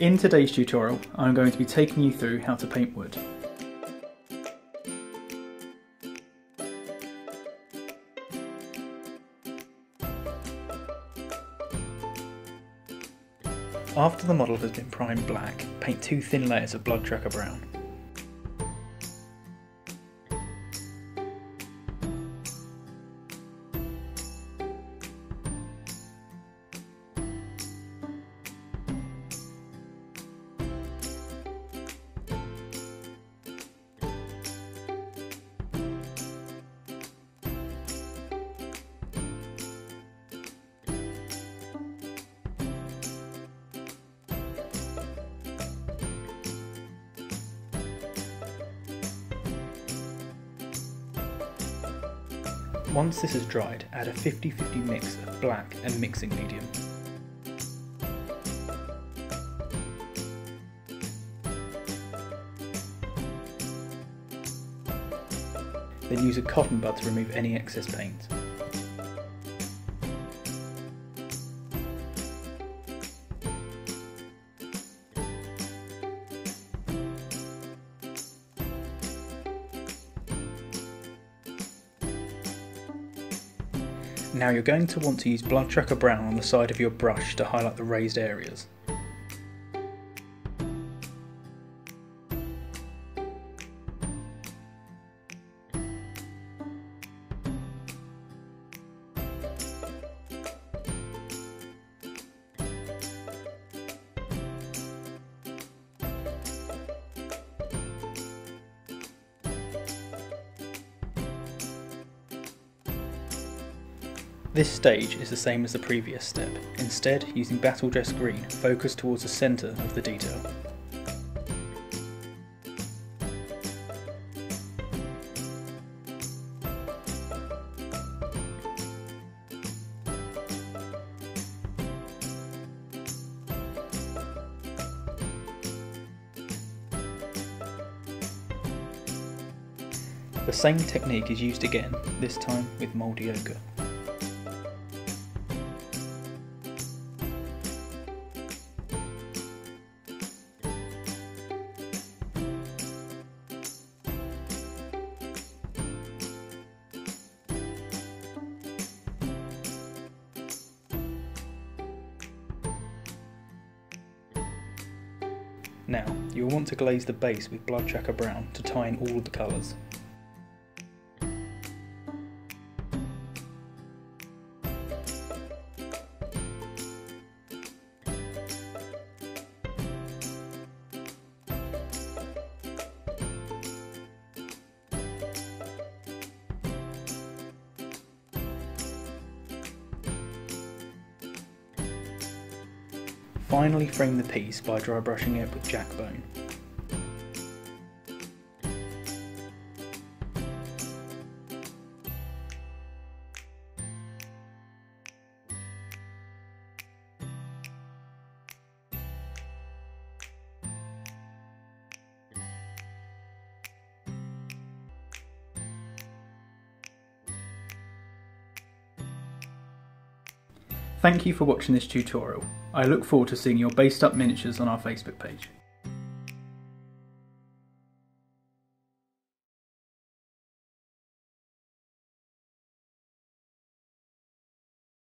In today's tutorial, I'm going to be taking you through how to paint wood. After the model has been primed black, paint two thin layers of blood tracker brown. Once this is dried, add a 50-50 mix of black and mixing medium. Then use a cotton bud to remove any excess paint. Now you're going to want to use Blood Tracker Brown on the side of your brush to highlight the raised areas. This stage is the same as the previous step, instead using Battle Dress Green, focus towards the centre of the detail. The same technique is used again, this time with mouldy ochre. Now, you'll want to glaze the base with Blood Tracker Brown to tie in all of the colours. Finally frame the piece by dry brushing it with Jackbone. Thank you for watching this tutorial. I look forward to seeing your based up miniatures on our Facebook page.